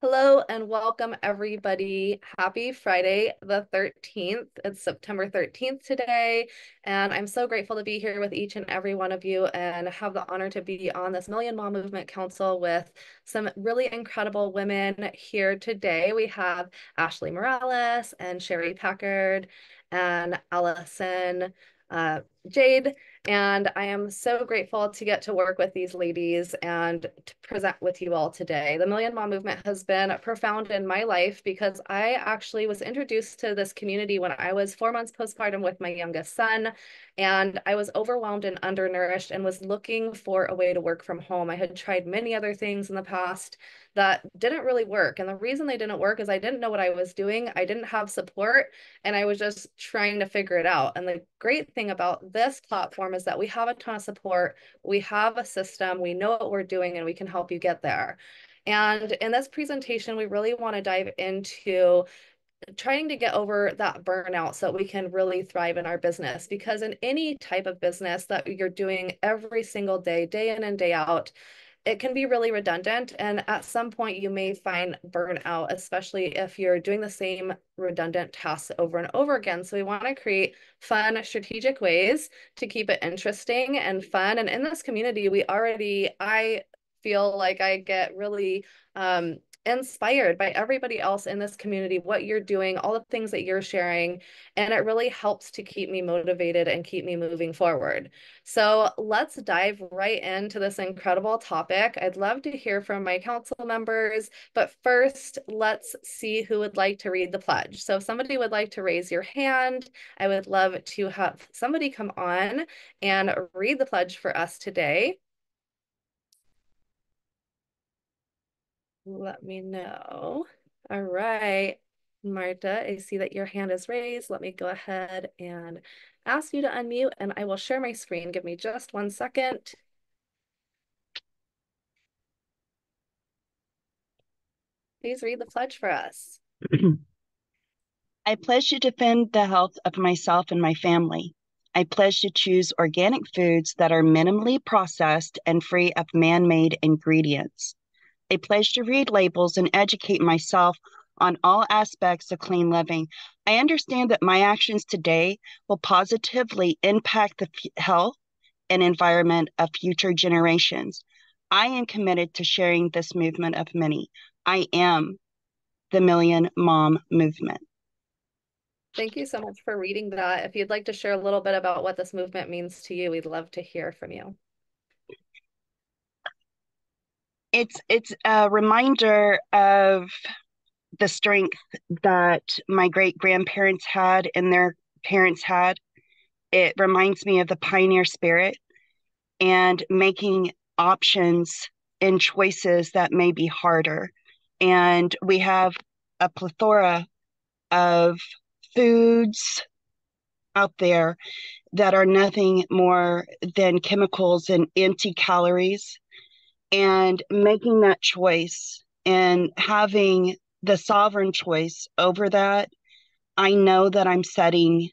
Hello and welcome everybody. Happy Friday the 13th. It's September 13th today, and I'm so grateful to be here with each and every one of you and have the honor to be on this Million Mom Movement Council with some really incredible women here today. We have Ashley Morales and Sherry Packard and Allison uh, Jade. And I am so grateful to get to work with these ladies and to present with you all today. The Million Mom Movement has been profound in my life because I actually was introduced to this community when I was four months postpartum with my youngest son. And I was overwhelmed and undernourished and was looking for a way to work from home. I had tried many other things in the past that didn't really work. And the reason they didn't work is I didn't know what I was doing. I didn't have support and I was just trying to figure it out. And the great thing about this platform is that we have a ton of support. We have a system, we know what we're doing, and we can help you get there. And in this presentation, we really want to dive into trying to get over that burnout so we can really thrive in our business because in any type of business that you're doing every single day day in and day out it can be really redundant. And at some point, you may find burnout, especially if you're doing the same redundant tasks over and over again. So we want to create fun, strategic ways to keep it interesting and fun. And in this community, we already, I feel like I get really um, inspired by everybody else in this community, what you're doing, all the things that you're sharing. And it really helps to keep me motivated and keep me moving forward. So let's dive right into this incredible topic. I'd love to hear from my council members, but first, let's see who would like to read the pledge. So if somebody would like to raise your hand, I would love to have somebody come on and read the pledge for us today. Let me know. All right, Marta, I see that your hand is raised. Let me go ahead and ask you to unmute and I will share my screen. Give me just one second. Please read the pledge for us. I pledge to defend the health of myself and my family. I pledge to choose organic foods that are minimally processed and free of man made ingredients. I pledge to read labels and educate myself on all aspects of clean living. I understand that my actions today will positively impact the f- health and environment of future generations. I am committed to sharing this movement of many. I am the Million Mom Movement. Thank you so much for reading that. If you'd like to share a little bit about what this movement means to you, we'd love to hear from you it's it's a reminder of the strength that my great grandparents had and their parents had. It reminds me of the pioneer spirit and making options and choices that may be harder. And we have a plethora of foods out there that are nothing more than chemicals and empty calories and making that choice and having the sovereign choice over that, I know that I'm setting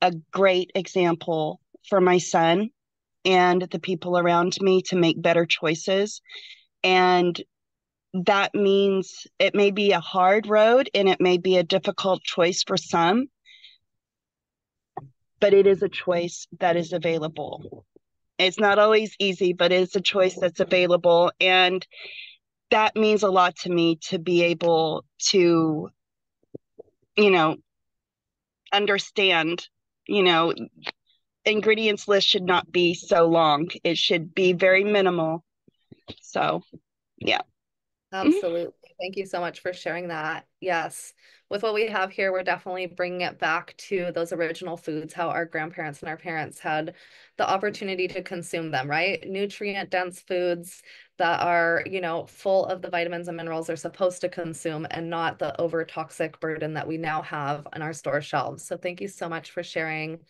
a great example for my son and the people around me to make better choices. And that means it may be a hard road and it may be a difficult choice for some, but it is a choice that is available. It's not always easy, but it's a choice that's mm-hmm. available. And that means a lot to me to be able to, you know, understand, you know, ingredients list should not be so long. It should be very minimal. So, yeah. Mm-hmm. Absolutely. Thank you so much for sharing that. Yes. With what we have here, we're definitely bringing it back to those original foods, how our grandparents and our parents had the opportunity to consume them, right? Nutrient dense foods that are, you know, full of the vitamins and minerals they're supposed to consume and not the over toxic burden that we now have on our store shelves. So thank you so much for sharing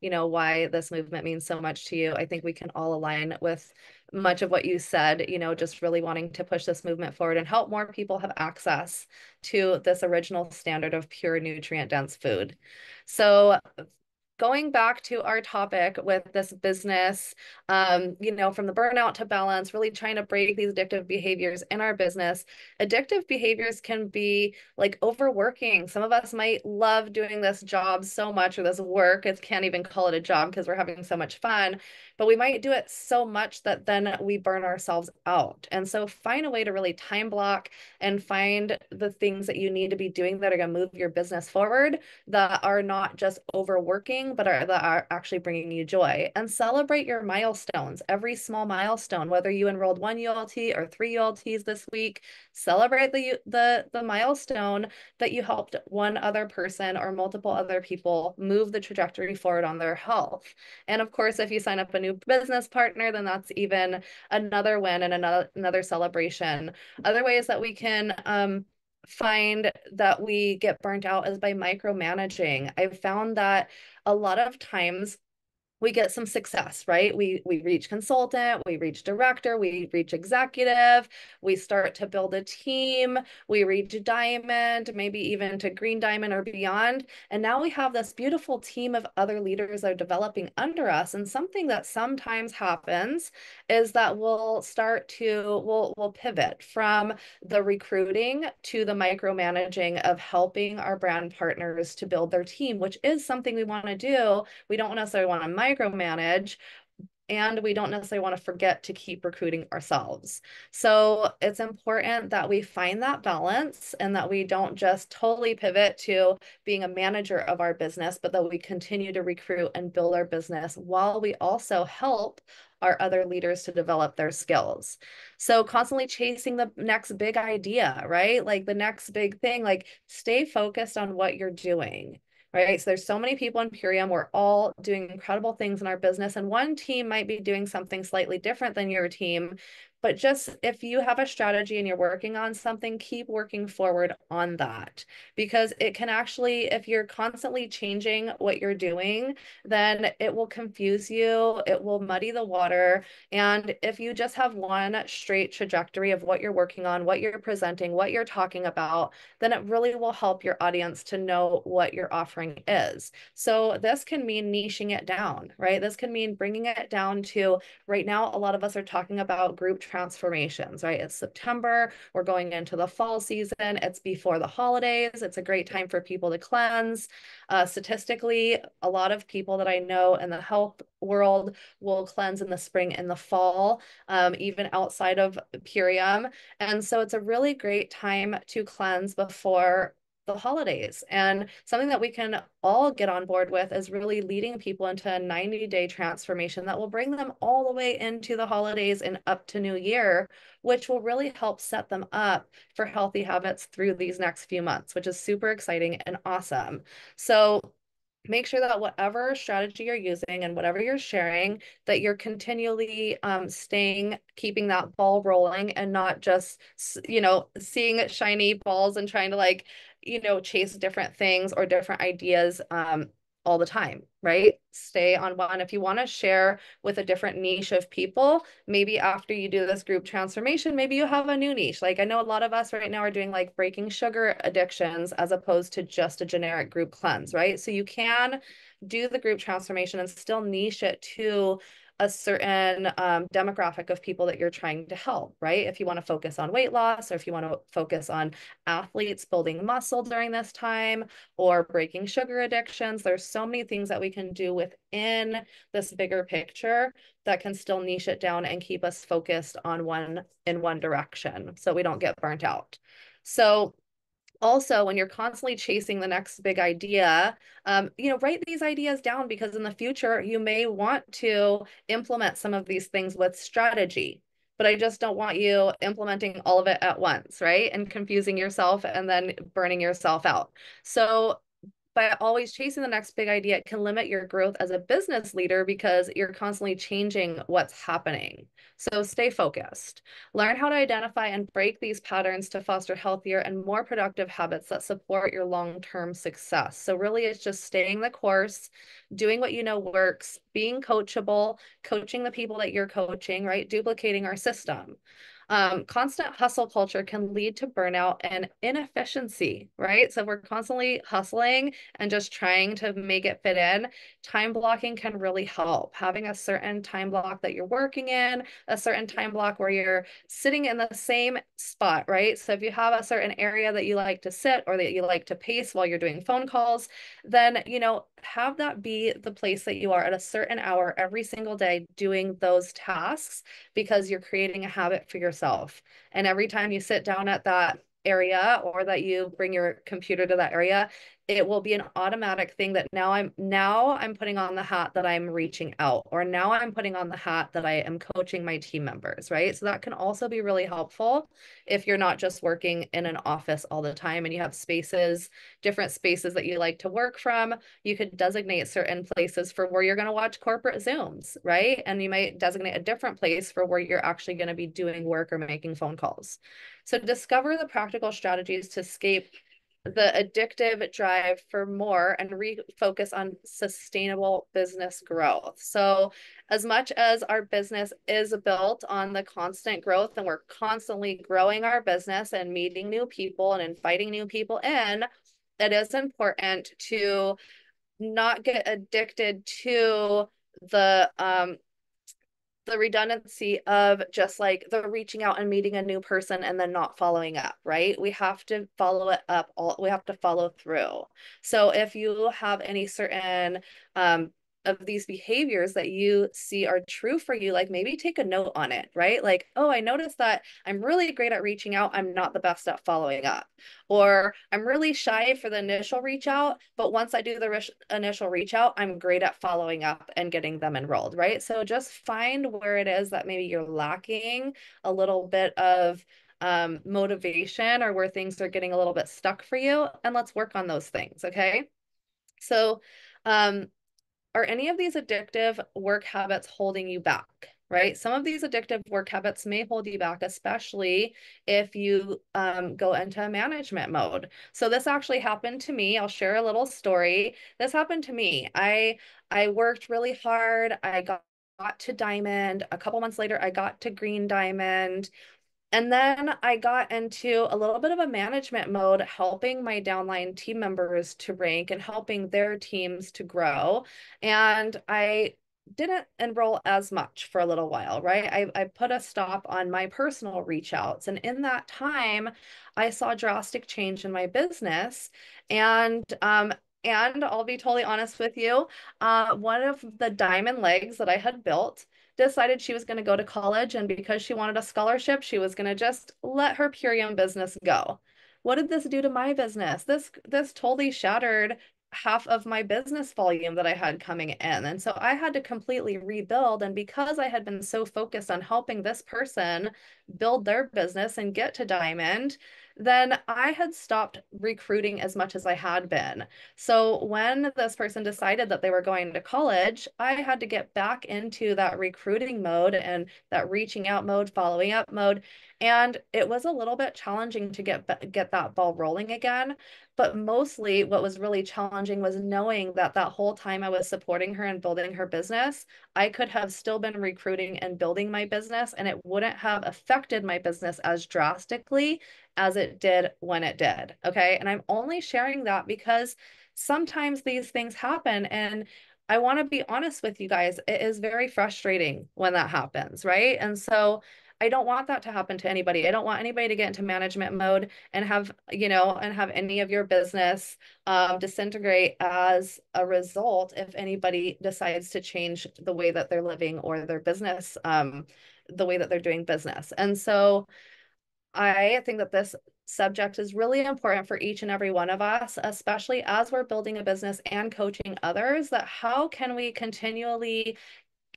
you know why this movement means so much to you i think we can all align with much of what you said, you know, just really wanting to push this movement forward and help more people have access to this original standard of pure nutrient dense food. So going back to our topic with this business, um, you know, from the burnout to balance, really trying to break these addictive behaviors in our business. Addictive behaviors can be like overworking. Some of us might love doing this job so much or this work. It can't even call it a job because we're having so much fun, but we might do it so much that then we burn ourselves out. And so find a way to really time block and find the things that you need to be doing that are going to move your business forward that are not just overworking but are that are actually bringing you joy. And celebrate your milestones every small milestone whether you enrolled one ULT or three ULTs this week celebrate the the the milestone that you helped one other person or multiple other people move the trajectory forward on their health. And of course if you sign up a new business partner then that's even another win and another another celebration. Other ways that we can um, find that we get burnt out is by micromanaging. I've found that a lot of times we get some success, right? We we reach consultant, we reach director, we reach executive, we start to build a team, we reach diamond, maybe even to green diamond or beyond. And now we have this beautiful team of other leaders that are developing under us. And something that sometimes happens is that we'll start to we'll we'll pivot from the recruiting to the micromanaging of helping our brand partners to build their team, which is something we want to do. We don't necessarily want to micromanage and we don't necessarily want to forget to keep recruiting ourselves. So it's important that we find that balance and that we don't just totally pivot to being a manager of our business, but that we continue to recruit and build our business while we also help our other leaders to develop their skills. So constantly chasing the next big idea, right? Like the next big thing, like stay focused on what you're doing right? So there's so many people in Purium. We're all doing incredible things in our business, and one team might be doing something slightly different than your team, but just if you have a strategy and you're working on something, keep working forward on that because it can actually, if you're constantly changing what you're doing, then it will confuse you, it will muddy the water. And if you just have one straight trajectory of what you're working on, what you're presenting, what you're talking about, then it really will help your audience to know what your offering is. So this can mean niching it down, right? This can mean bringing it down to right now, a lot of us are talking about group transformations, right? It's September, we're going into the fall season, it's before the holidays, it's a great time for people to cleanse. Uh, statistically, a lot of people that I know in the health world will cleanse in the spring and the fall, um, even outside of Purium. And so it's a really great time to cleanse before the holidays. And something that we can all get on board with is really leading people into a 90 day transformation that will bring them all the way into the holidays and up to New Year, which will really help set them up for healthy habits through these next few months, which is super exciting and awesome. So make sure that whatever strategy you're using and whatever you're sharing that you're continually um, staying keeping that ball rolling and not just you know seeing shiny balls and trying to like you know chase different things or different ideas um, all the time, right? Stay on one. If you want to share with a different niche of people, maybe after you do this group transformation, maybe you have a new niche. Like I know a lot of us right now are doing like breaking sugar addictions as opposed to just a generic group cleanse, right? So you can do the group transformation and still niche it to a certain um, demographic of people that you're trying to help, right? If you want to focus on weight loss or if you want to focus on athletes building muscle during this time or breaking sugar addictions, there's so many things that we can do within this bigger picture that can still niche it down and keep us focused on one in one direction so we don't get burnt out. So also when you're constantly chasing the next big idea um, you know write these ideas down because in the future you may want to implement some of these things with strategy but i just don't want you implementing all of it at once right? And confusing yourself and then burning yourself out. So by always chasing the next big idea, it can limit your growth as a business leader because you're constantly changing what's happening. So stay focused. Learn how to identify and break these patterns to foster healthier and more productive habits that support your long-term success. So really it's just staying the course, doing what you know works, being coachable, coaching the people that you're coaching, right? Duplicating our system. Um, constant hustle culture can lead to burnout and inefficiency, right? So we're constantly hustling and just trying to make it fit in, time blocking can really help. Having a certain time block that you're working in, a certain time block where you're sitting in the same spot, right? So if you have a certain area that you like to sit or that you like to pace while you're doing phone calls, then, you know, have that be the place that you are at a certain hour every single day doing those tasks because you're creating a habit for yourself. And every time you sit down at that area or that you bring your computer to that area it will be an automatic thing that now I'm now I'm putting on the hat that I'm reaching out or now I'm putting on the hat that I am coaching my team members, right? So that can also be really helpful if you're not just working in an office all the time and you have spaces, different spaces that you like to work from, you could designate certain places for where you're going to watch corporate Zooms, right? And you might designate a different place for where you're actually going to be doing work or making phone calls. So discover the practical strategies to escape the addictive drive for more and refocus on sustainable business growth. So, as much as our business is built on the constant growth and we're constantly growing our business and meeting new people and inviting new people in, it is important to not get addicted to the um, the redundancy of just like the reaching out and meeting a new person and then not following up, right? We have to follow it up all we have to follow through. So if you have any certain um of these behaviors that you see are true for you, like maybe take a note on it, right? Like, oh, I noticed that I'm really great at reaching out. I'm not the best at following up. Or I'm really shy for the initial reach out, but once I do the re- initial reach out, I'm great at following up and getting them enrolled, right? So just find where it is that maybe you're lacking a little bit of um, motivation or where things are getting a little bit stuck for you, and let's work on those things, okay? So, um, are any of these addictive work habits holding you back? Right. Some of these addictive work habits may hold you back, especially if you um, go into management mode. So this actually happened to me. I'll share a little story. This happened to me. I I worked really hard. I got got to diamond. A couple months later, I got to green diamond. And then I got into a little bit of a management mode, helping my downline team members to rank and helping their teams to grow. And I didn't enroll as much for a little while, right? I, I put a stop on my personal reach outs. And in that time, I saw drastic change in my business. And um, and I'll be totally honest with you, uh, one of the diamond legs that I had built decided she was going to go to college and because she wanted a scholarship, she was going to just let her Purium business go. What did this do to my business? This this totally shattered half of my business volume that I had coming in. And so I had to completely rebuild. And because I had been so focused on helping this person build their business and get to Diamond, then I had stopped recruiting as much as I had been. So when this person decided that they were going to college, I had to get back into that recruiting mode and that reaching out mode, following up mode. And it was a little bit challenging to get get that ball rolling again. But mostly what was really challenging was knowing that that whole time I was supporting her and building her business, I could have still been recruiting and building my business and it wouldn't have affected my business as drastically as it did when it did. Okay. And I'm only sharing that because sometimes these things happen. And I want to be honest with you guys, it is very frustrating when that happens. Right. And so I don't want that to happen to anybody. I don't want anybody to get into management mode and have, you know, and have any of your business um, disintegrate as a result if anybody decides to change the way that they're living or their business, um, the way that they're doing business. And so I think that this subject is really important for each and every one of us, especially as we're building a business and coaching others, that how can we continually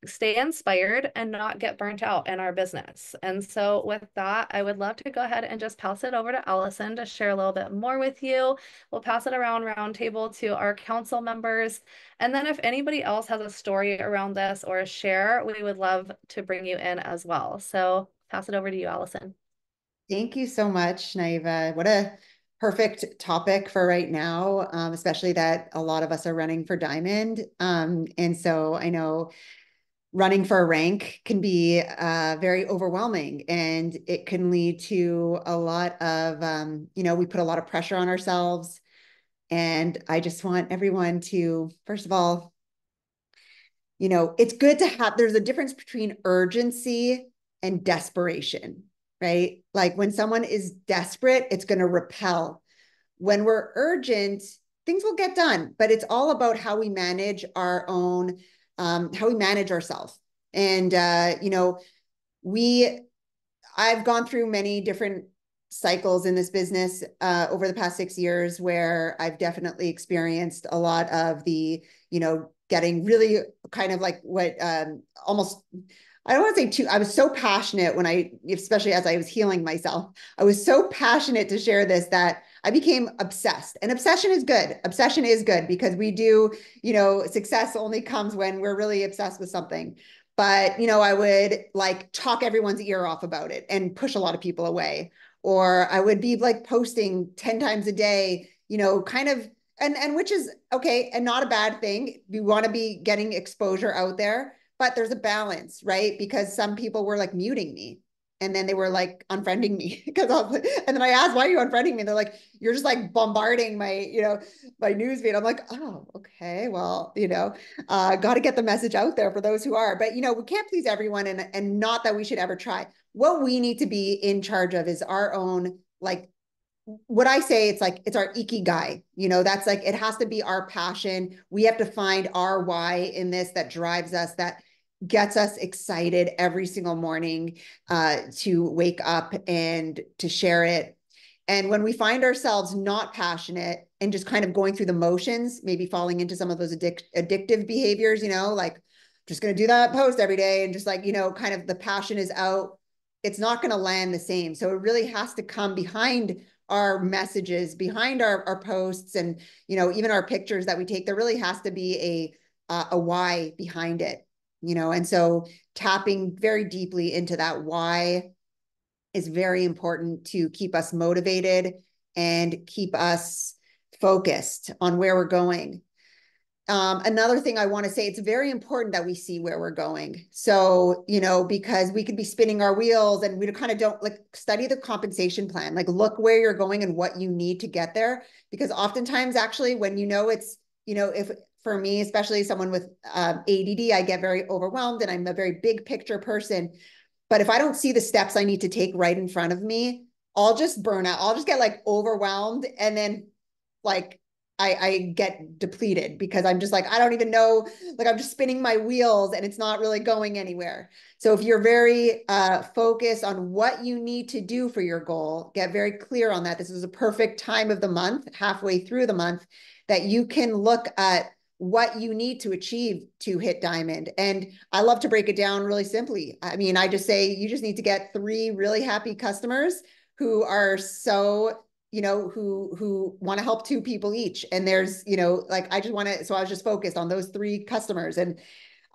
stay inspired and not get burnt out in our business. And so with that, I would love to go ahead and just pass it over to Allison to share a little bit more with you. We'll pass it around roundtable to our council members. And then if anybody else has a story around this or a share, we would love to bring you in as well. So pass it over to you, Allison. Thank you so much, Naiva. What a perfect topic for right now, um, especially that a lot of us are running for Diamond. Um, and so I know running for a rank can be uh, very overwhelming and it can lead to a lot of um, you know we put a lot of pressure on ourselves. And i just want everyone to first of all you know it's good to have there's a difference between urgency and desperation right? Like when someone is desperate it's going to repel. When we're urgent things will get done but it's all about how we manage our own um, how we manage ourselves. And, uh, you know, we, I've gone through many different cycles in this business uh, over the past six years where I've definitely experienced a lot of the, you know, getting really kind of like what um, almost I don't want to say too, I was so passionate when I, especially as I was healing myself, I was so passionate to share this that I became obsessed. And obsession is good. Obsession is good because we do, you know, success only comes when we're really obsessed with something. But, you know, I would like talk everyone's ear off about it and push a lot of people away. Or I would be like posting 10 times a day, you know, kind of and and which is okay and not a bad thing. We want to be getting exposure out there, but there's a balance, right? Because some people were like muting me and then they were like unfriending me because I. and then I asked why are you unfriending me they're like you're just like bombarding my you know my news feed I'm like oh okay well you know uh got to get the message out there for those who are but you know we can't please everyone and and not that we should ever try what we need to be in charge of is our own like what I say, it's like it's our ikigai. You know, that's like it has to be our passion. We have to find our why in this that drives us, that gets us excited every single morning uh, to wake up and to share it. And when we find ourselves not passionate and just kind of going through the motions, maybe falling into some of those addic- addictive behaviors, you know, like just going to do that post every day and just like, you know, kind of the passion is out, it's not going to land the same. So it really has to come behind our messages, behind our, our posts and, you know, even our pictures that we take. There really has to be a, uh, a why behind it you know and so tapping very deeply into that why is very important to keep us motivated and keep us focused on where we're going um, another thing I want to say, it's very important that we see where we're going. So, you know, because we could be spinning our wheels and we kind of don't like study the compensation plan, like look where you're going and what you need to get there. Because oftentimes, actually, when you know it's, you know, if for me, especially someone with um, ADD, I get very overwhelmed and I'm a very big picture person. But if I don't see the steps I need to take right in front of me, I'll just burn out. I'll just get like overwhelmed and then like I, I get depleted because I'm just like, I don't even know, like I'm just spinning my wheels and it's not really going anywhere. So if you're very uh, focused on what you need to do for your goal, get very clear on that. This is a perfect time of the month, halfway through the month, that you can look at what you need to achieve to hit diamond. And I love to break it down really simply. I mean, I just say you just need to get three really happy customers who are so you know who who want to help two people each and there's you know like i just want to so i was just focused on those three customers and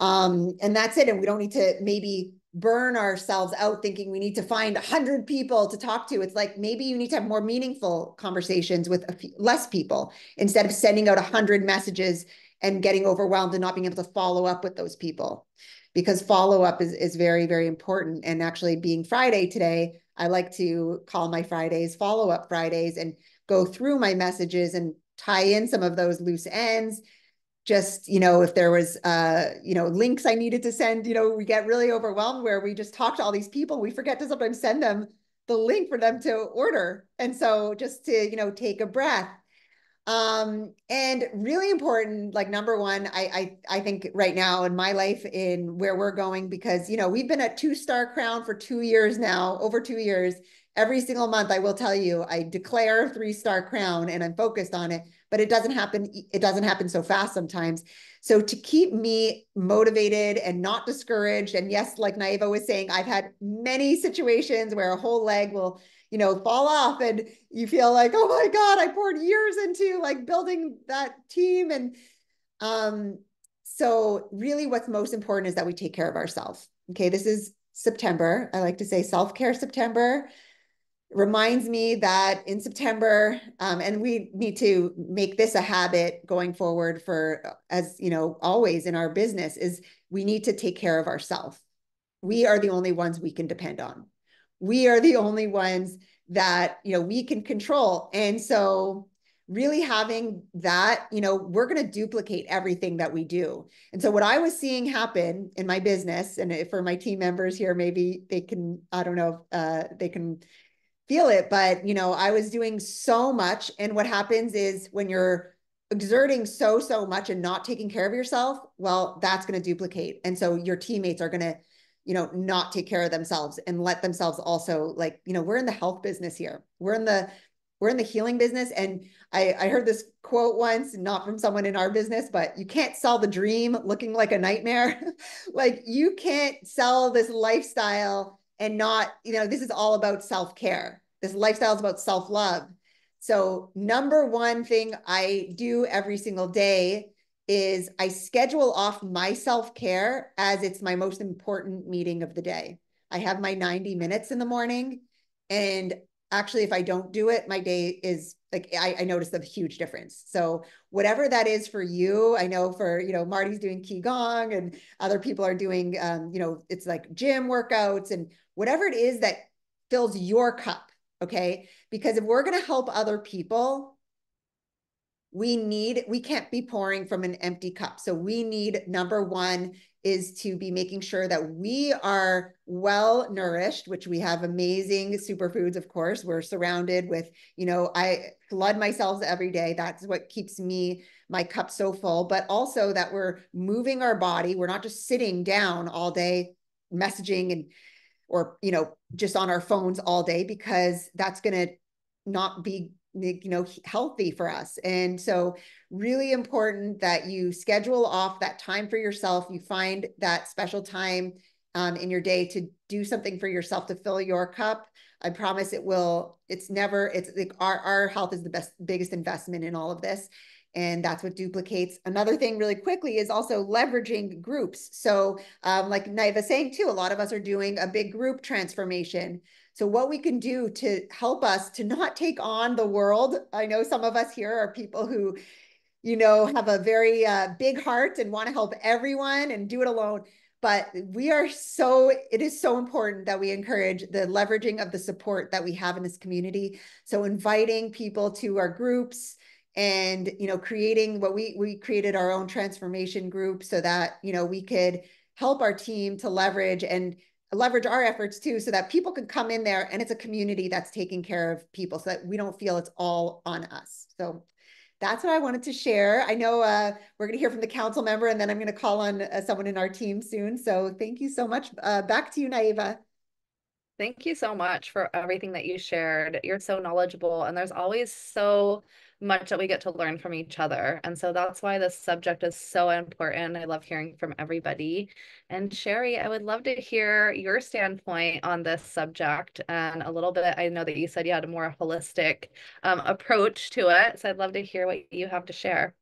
um and that's it and we don't need to maybe burn ourselves out thinking we need to find a 100 people to talk to it's like maybe you need to have more meaningful conversations with a few, less people instead of sending out a 100 messages and getting overwhelmed and not being able to follow up with those people because follow up is, is very, very important. And actually, being Friday today, I like to call my Fridays follow up Fridays and go through my messages and tie in some of those loose ends. Just, you know, if there was, uh, you know, links I needed to send, you know, we get really overwhelmed where we just talk to all these people. We forget to sometimes send them the link for them to order. And so just to, you know, take a breath um, and really important, like number one, I, I I think right now in my life in where we're going, because you know, we've been at two star crown for two years now, over two years. Every single month, I will tell you, I declare three star crown and I'm focused on it, but it doesn't happen, it doesn't happen so fast sometimes. So to keep me motivated and not discouraged, and yes, like Naiva was saying, I've had many situations where a whole leg will you know, fall off and you feel like, oh my God, I poured years into like building that team. And um, so really what's most important is that we take care of ourselves. Okay. This is September. I like to say self-care September reminds me that in September, um, and we need to make this a habit going forward for as you know always in our business is we need to take care of ourselves. We are the only ones we can depend on. We are the only ones that, you know, we can control. And so really having that, you know, we're going to duplicate everything that we do. And so what I was seeing happen in my business and for my team members here, maybe they can, I don't know, uh, they can feel it, but you know, I was doing so much. And what happens is when you're exerting so, so much and not taking care of yourself, well, that's going to duplicate. And so your teammates are going to, you know, not take care of themselves and let themselves also like, you know, we're in the health business here. We're in the we're in the healing business. And I, I heard this quote once, not from someone in our business, but you can't sell the dream looking like a nightmare. like you can't sell this lifestyle and not, you know, this is all about self-care. This lifestyle is about self-love. So number one thing I do every single day is I schedule off my self-care as it's my most important meeting of the day. I have my 90 minutes in the morning and actually if i don't do it my day is like I, I notice a huge difference. So whatever that is for you i know for you know marty's doing qigong and other people are doing um, you know it's like gym workouts and whatever it is that fills your cup okay? Because if we're going to help other people we need we can't be pouring from an empty cup. So we need number one is to be making sure that we are well nourished, which we have amazing superfoods, of course. We're surrounded with, you know, I flood myself every day. That's what keeps me, my cup so full, but also that we're moving our body. We're not just sitting down all day messaging and, or, you know, just on our phones all day because that's going to not be you know healthy for us and so really important that you schedule off that time for yourself you find that special time um, in your day to do something for yourself to fill your cup i promise it will it's never it's like our, our health is the best biggest investment in all of this and that's what duplicates. Another thing really quickly is also leveraging groups. So um, like Naiva saying too, a lot of us are doing a big group transformation. So what we can do to help us to not take on the world. I know some of us here are people who, you know, have a very uh, big heart and want to help everyone and do it alone. But we are so, it is so important that we encourage the leveraging of the support that we have in this community. So inviting people to our groups, and you know creating what we we created our own transformation group so that you know we could help our team to leverage and leverage our efforts too so that people can come in there and it's a community that's taking care of people so that we don't feel it's all on us. So that's what i wanted to share. I know uh, we're going to hear from the council member and then i'm going to call on uh, someone in our team soon. So thank you so much. Uh, back to you naiva. Thank you so much for everything that you shared. You're so knowledgeable and there's always so much that we get to learn from each other. And so that's why this subject is so important. I love hearing from everybody. And Sherry, I would love to hear your standpoint on this subject and a little bit. I know that you said you had a more holistic um, approach to it. So I'd love to hear what you have to share.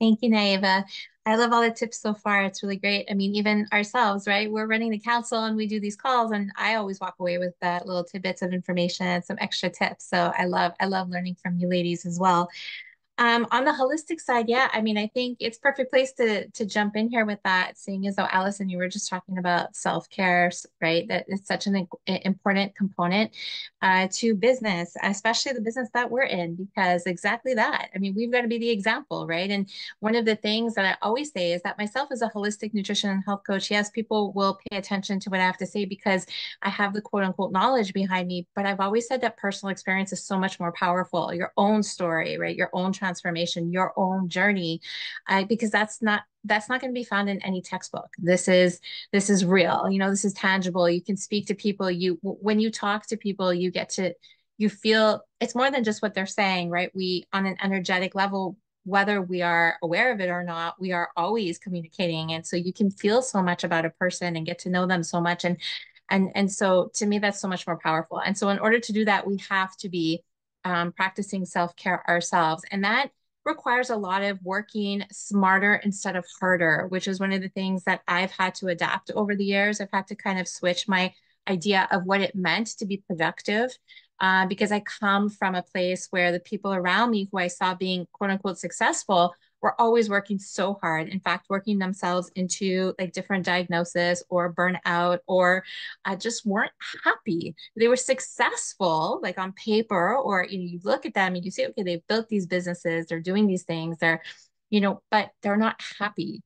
Thank you, Naiva. I love all the tips so far. It's really great. I mean, even ourselves, right? We're running the council and we do these calls, and I always walk away with that little tidbits of information and some extra tips. So I love, I love learning from you ladies as well. Um, on the holistic side, yeah, I mean, I think it's perfect place to to jump in here with that, seeing as though Allison, you were just talking about self care, right? That is such an important component uh, to business, especially the business that we're in, because exactly that. I mean, we've got to be the example, right? And one of the things that I always say is that myself as a holistic nutrition and health coach, yes, people will pay attention to what I have to say because I have the quote unquote knowledge behind me, but I've always said that personal experience is so much more powerful. Your own story, right? Your own transformation, your own journey, uh, because that's not that's not going to be found in any textbook. This is this is real you know this is tangible. You can speak to people. You when you talk to people you get to you feel it's more than just what they're saying right? We on an energetic level whether we are aware of it or not we are always communicating. And so you can feel so much about a person and get to know them so much. And and and so to me that's so much more powerful. And so in order to do that we have to be um, practicing self-care ourselves. And that requires a lot of working smarter instead of harder, which is one of the things that I've had to adapt over the years. I've had to kind of switch my idea of what it meant to be productive uh, because I come from a place where the people around me who I saw being quote unquote successful were always working so hard. In fact, working themselves into like different diagnosis or burnout or uh, just weren't happy. They were successful, like on paper, or you know, you look at them and you say, okay, they've built these businesses, they're doing these things, they're, you know, but they're not happy.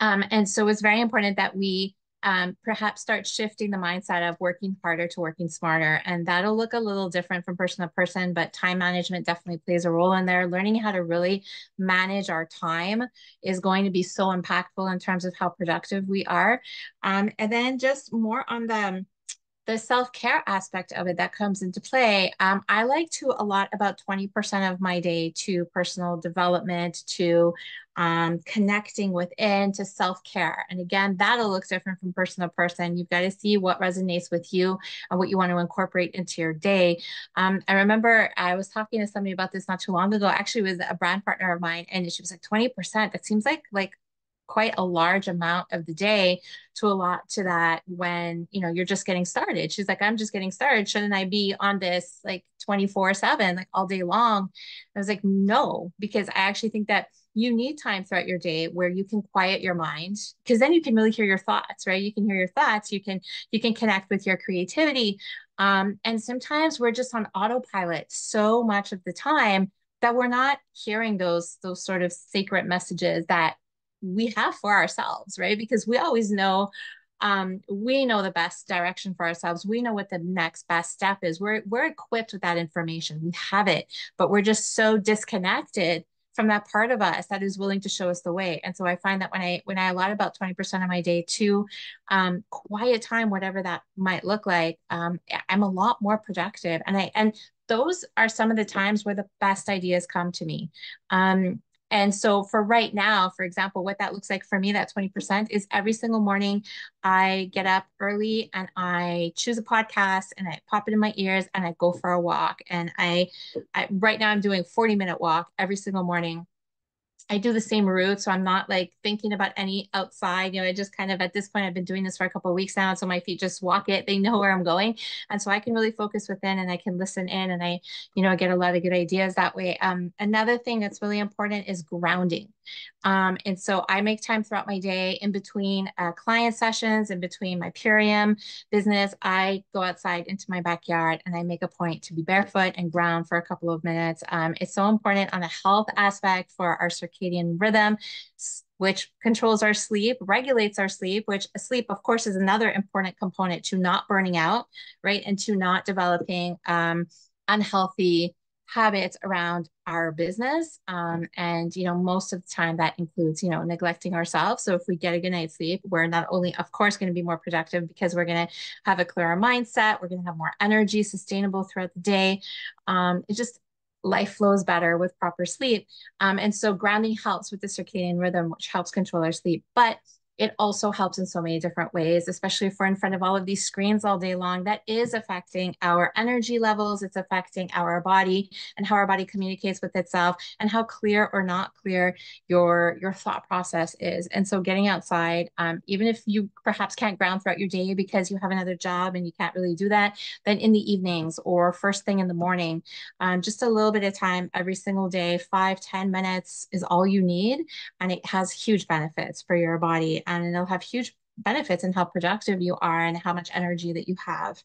Um, and so it's very important that we um, perhaps start shifting the mindset of working harder to working smarter. And that'll look a little different from person to person, but time management definitely plays a role in there. Learning how to really manage our time is going to be so impactful in terms of how productive we are. Um, and then just more on the the self-care aspect of it that comes into play. Um, i like to allot about 20% of my day to personal development to um, connecting within to self-care. And again that'll look different from person to person. You've got to see what resonates with you and what you want to incorporate into your day. Um, i remember i was talking to somebody about this not too long ago. Actually was a brand partner of mine and she was like 20% that seems like like quite a large amount of the day to allot to that when you know you're just getting started. She's like i'm just getting started. Shouldn't i be on this like 24 7 like all day long? I was like no because i actually think that you need time throughout your day where you can quiet your mind because then you can really hear your thoughts right? You can hear your thoughts. You can you can connect with your creativity. Um, and sometimes we're just on autopilot so much of the time that we're not hearing those those sort of sacred messages that we have for ourselves, right? Because we always know um, we know the best direction for ourselves. We know what the next best step is. We're we're equipped with that information. We have it, but we're just so disconnected from that part of us that is willing to show us the way. And so I find that when I when I allot about 20% of my day to um, quiet time, whatever that might look like, um, I'm a lot more productive. And I and those are some of the times where the best ideas come to me. Um, and so for right now, for example, what that looks like for me, that 20% is every single morning I get up early and I choose a podcast and I pop it in my ears and I go for a walk. And I, I right now I'm doing 40 minute walk every single morning I do the same route. So I'm not like thinking about any outside, you know, I just kind of at this point, I've been doing this for a couple of weeks now. So my feet just walk it, they know where I'm going. And so I can really focus within and I can listen in and I, you know, I get a lot of good ideas that way. Um, another thing that's really important is grounding. Um, and so I make time throughout my day in between uh, client sessions, in between my Purium business. I go outside into my backyard and I make a point to be barefoot and ground for a couple of minutes. Um, it's so important on a health aspect for our circadian rhythm which controls our sleep, regulates our sleep, which sleep, of course, is another important component to not burning out, right? And to not developing um, unhealthy habits around our business. Um, and, you know, most of the time that includes, you know, neglecting ourselves. So if we get a good night's sleep, we're not only, of course, going to be more productive because we're going to have a clearer mindset, we're going to have more energy, sustainable throughout the day. Um, it just, life flows better with proper sleep. Um, and so grounding helps with the circadian rhythm, which helps control our sleep. But it also helps in so many different ways, especially if we're in front of all of these screens all day long. That is affecting our energy levels, it's affecting our body and how our body communicates with itself and how clear or not clear your, your thought process is. And so getting outside, um, even if you perhaps can't ground throughout your day because you have another job and you can't really do that, then in the evenings or first thing in the morning, um, just a little bit of time every single day, five ten minutes is all you need. And it has huge benefits for your body and it'll have huge benefits in how productive you are and how much energy that you have.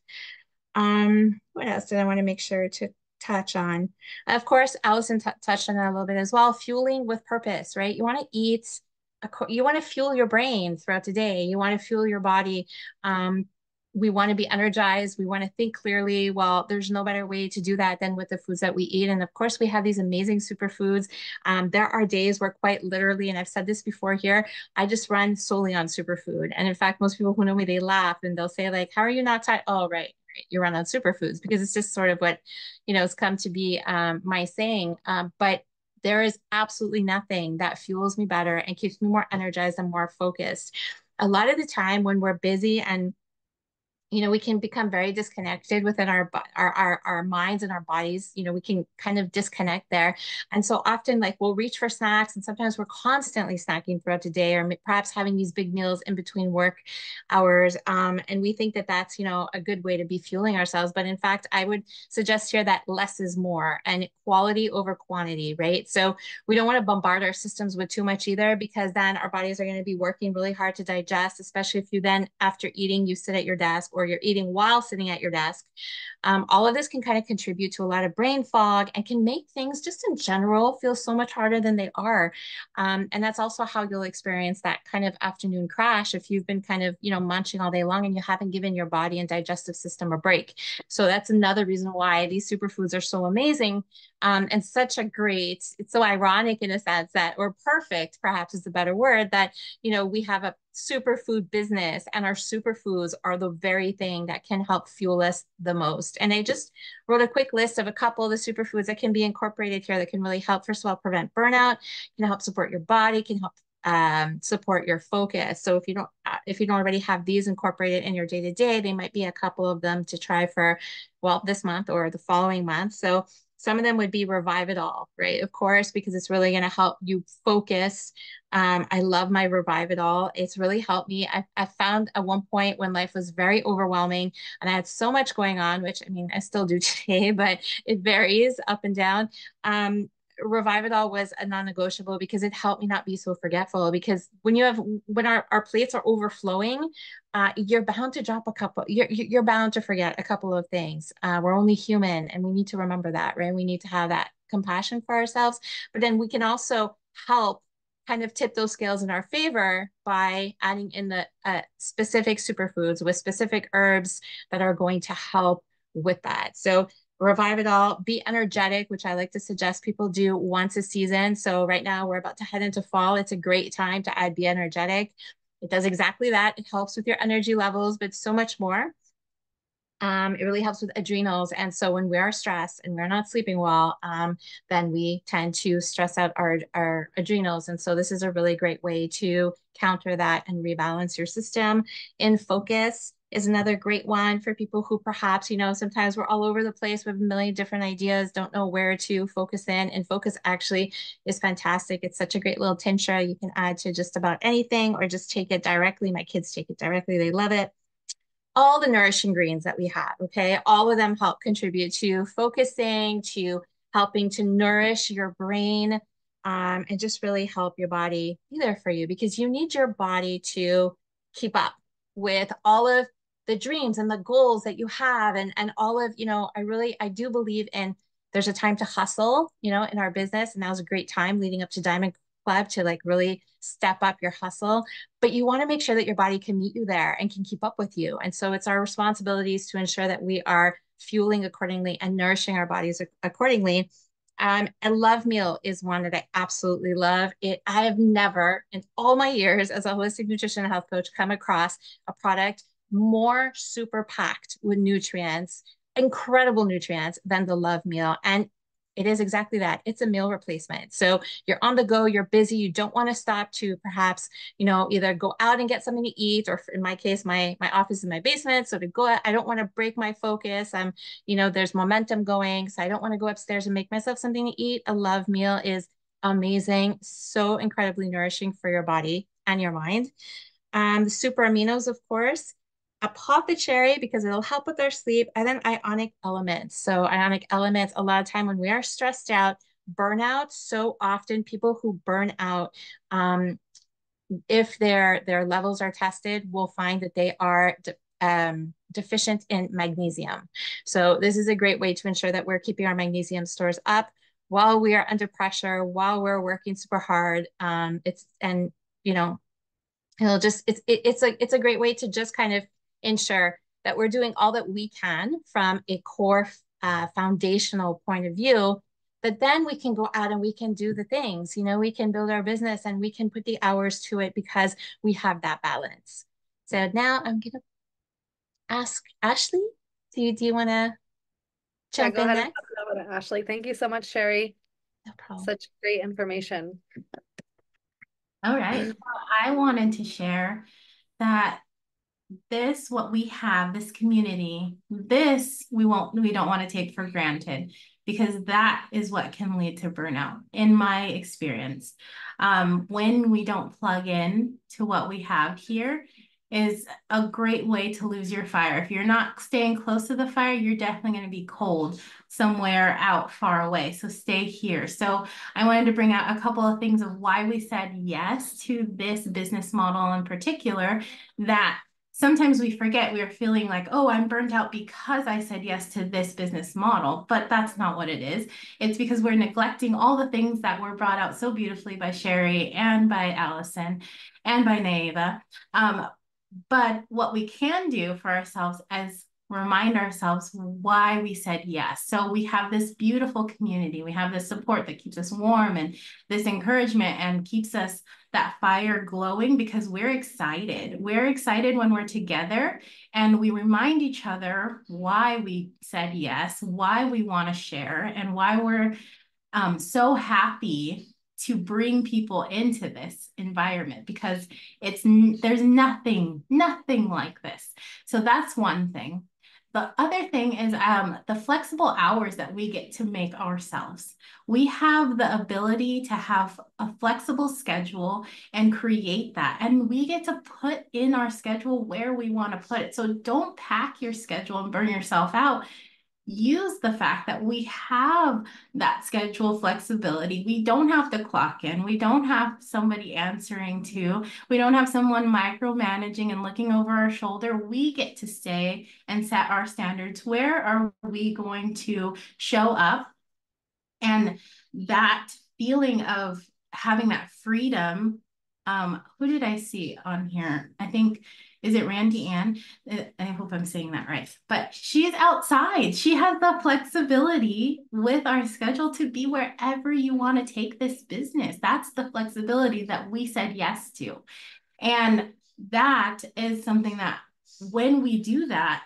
Um, what else did I want to make sure to touch on? Of course, Allison touched on that a little bit as well. Fueling with purpose, right? You want to eat, you want to fuel your brain throughout the day. You want to fuel your body um, we want to be energized. We want to think clearly. Well there's no better way to do that than with the foods that we eat. And of course we have these amazing superfoods. Um, there are days where quite literally and i've said this before here i just run solely on superfood. And in fact most people who know me they laugh and they'll say like how are you not tired oh right you run on superfoods because it's just sort of what you know has come to be um, my saying. Um, but there is absolutely nothing that fuels me better and keeps me more energized and more focused. A lot of the time when we're busy and you know we can become very disconnected within our, our our our minds and our bodies you know we can kind of disconnect there. And so often like we'll reach for snacks and sometimes we're constantly snacking throughout the day or perhaps having these big meals in between work hours um, and we think that that's you know a good way to be fueling ourselves. But in fact i would suggest here that less is more and quality over quantity right? So we don't want to bombard our systems with too much either because then our bodies are going to be working really hard to digest especially if you then after eating you sit at your desk or or you're eating while sitting at your desk. Um, all of this can kind of contribute to a lot of brain fog and can make things just in general feel so much harder than they are. Um, and that's also how you'll experience that kind of afternoon crash if you've been kind of, you know, munching all day long and you haven't given your body and digestive system a break. So that's another reason why these superfoods are so amazing um, and such a great, it's so ironic in a sense that, or perfect perhaps is a better word, that, you know, we have a superfood business and our superfoods are the very thing that can help fuel us the most. And I just wrote a quick list of a couple of the superfoods that can be incorporated here that can really help, first of all, prevent burnout, can help support your body, can help um, support your focus. So if you don't uh, if you don't already have these incorporated in your day to day, they might be a couple of them to try for well this month or the following month. So some of them would be Revividol, right? Of course, because it's really going to help you focus. Um, I love my Revividol. It's really helped me. I, I found at one point when life was very overwhelming and I had so much going on, which I mean, I still do today, but it varies up and down. Um, Revividol was a non-negotiable because it helped me not be so forgetful. Because when you have when our, our plates are overflowing, uh, you're bound to drop a couple. You're you're bound to forget a couple of things. Uh, we're only human, and we need to remember that, right? We need to have that compassion for ourselves. But then we can also help kind of tip those scales in our favor by adding in the uh, specific superfoods with specific herbs that are going to help with that. So Revividol, Be Energetic, which I like to suggest people do once a season. So right now we're about to head into fall. It's a great time to add Be Energetic. It does exactly that. It helps with your energy levels, but so much more. Um, it really helps with adrenals. And so when we are stressed and we're not sleeping well, um, then we tend to stress out our, our adrenals. And so this is a really great way to counter that and rebalance your system in focus is another great one for people who perhaps, you know, sometimes we're all over the place with a million different ideas, don't know where to focus in. And focus actually is fantastic. It's such a great little tincture you can add to just about anything or just take it directly. My kids take it directly, they love it all the nourishing greens that we have, okay? All of them help contribute to focusing, to helping to nourish your brain, um, and just really help your body be there for you because you need your body to keep up with all of the dreams and the goals that you have and and all of you know i really i do believe in there's a time to hustle you know in our business and that was a great time leading up to diamond club to like really step up your hustle. But you want to make sure that your body can meet you there and can keep up with you. And so it's our responsibilities to ensure that we are fueling accordingly and nourishing our bodies accordingly. Um, a love meal is one that I absolutely love. It I have never in all my years as a holistic nutrition and health coach come across a product more super packed with nutrients, incredible nutrients than the love meal. And it is exactly that. It's a meal replacement. So you're on the go, you're busy, you don't want to stop to perhaps, you know, either go out and get something to eat, or in my case, my my office is my basement. So to go out, I don't want to break my focus. I'm, you know, there's momentum going. So I don't want to go upstairs and make myself something to eat. A love meal is amazing, so incredibly nourishing for your body and your mind. Um, the super aminos, of course Apothe-Cherry because it'll help with our sleep, and then ionic elements. So ionic elements, a lot of time when we are stressed out, burnout, so often people who burn out, um, if their their levels are tested, will find that they are de um, deficient in magnesium. So this is a great way to ensure that we're keeping our magnesium stores up while we are under pressure, while we're working super hard. Um, it's and you know it'll just it's it, it's a it's a great way to just kind of ensure that we're doing all that we can from a core uh, foundational point of view but then we can go out and we can do the things you know we can build our business and we can put the hours to it because we have that balance. So now i'm gonna ask ashley do you do you want to jump yeah, in next? ashley. Thank you so much sherry. No problem. such great information. All right. Well, i wanted to share that this, what we have, this community, this we won't, we don't want to take for granted because that is what can lead to burnout in my experience. Um, when we don't plug in to what we have here, is a great way to lose your fire. If you're not staying close to the fire, you're definitely going to be cold somewhere out far away. So stay here. So I wanted to bring out a couple of things of why we said yes to this business model in particular that sometimes we forget we're feeling like, oh, I'm burnt out because I said yes to this business model, but that's not what it is. It's because we're neglecting all the things that were brought out so beautifully by Sherry and by Allison and by Naiva. Um, but what we can do for ourselves is remind ourselves why we said yes. So we have this beautiful community. We have this support that keeps us warm and this encouragement and keeps us that fire glowing because we're excited. We're excited when we're together and we remind each other why we said yes, why we want to share, and why we're um, so happy to bring people into this environment because it's there's nothing nothing like this so that's one thing the other thing is um, the flexible hours that we get to make ourselves. We have the ability to have a flexible schedule and create that. And we get to put in our schedule where we want to put it. So don't pack your schedule and burn yourself out use the fact that we have that schedule flexibility. We don't have to clock in. We don't have somebody answering to. We don't have someone micromanaging and looking over our shoulder. We get to stay and set our standards. Where are we going to show up? And that feeling of having that freedom. Um, who did I see on here? I think is it Randy Ann? Uh, I hope I'm saying that right. But she's outside. She has the flexibility with our schedule to be wherever you want to take this business. That's the flexibility that we said yes to. And that is something that when we do that,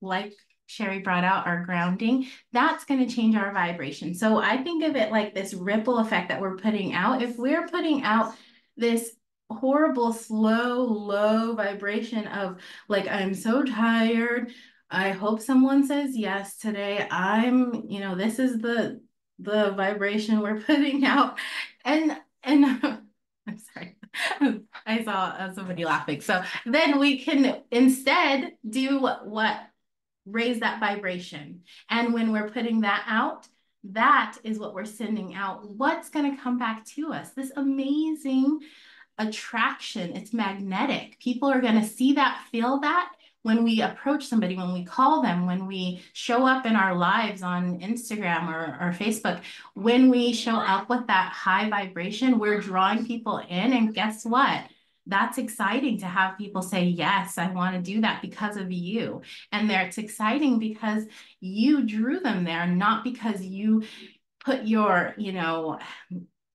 like Sherry brought out our grounding, that's going to change our vibration. So I think of it like this ripple effect that we're putting out. If we're putting out this horrible, slow, low vibration of like, I'm so tired. I hope someone says yes today. I'm, you know, this is the the vibration we're putting out. And and I'm sorry. I saw uh, somebody laughing. So then we can instead do what raise that vibration. And when we're putting that out, that is what we're sending out. What's going to come back to us? This amazing attraction. It's magnetic. People are going to see that, feel that when we approach somebody, when we call them, when we show up in our lives on Instagram or, or Facebook, when we show up with that high vibration, we're drawing people in. And guess what? That's exciting to have people say, Yes, I want to do that because of you. And there, it's exciting because you drew them there, not because you put your, you know,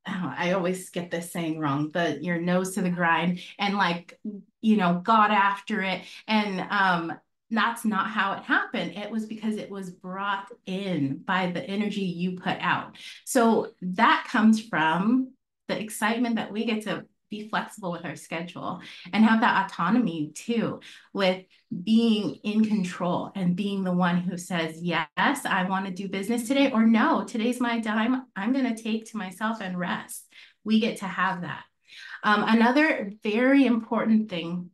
oh, I always get this saying wrong, but your nose to the grind and like, you know, got after it. And um, that's not how it happened. It was because it was brought in by the energy you put out. So that comes from the excitement that we get to be flexible with our schedule and have that autonomy too with being in control and being the one who says yes i want to do business today or no today's my time i'm going to take to myself and rest we get to have that um, another very important thing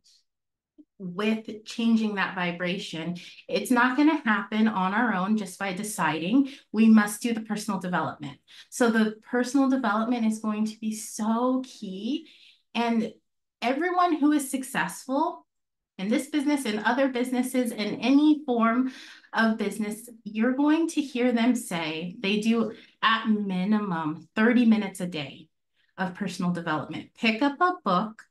with changing that vibration. It's not going to happen on our own just by deciding. We must do the personal development. So, the personal development is going to be so key and everyone who is successful in this business and other businesses in any form of business, you're going to hear them say they do at minimum 30 minutes a day of personal development. Pick up a book,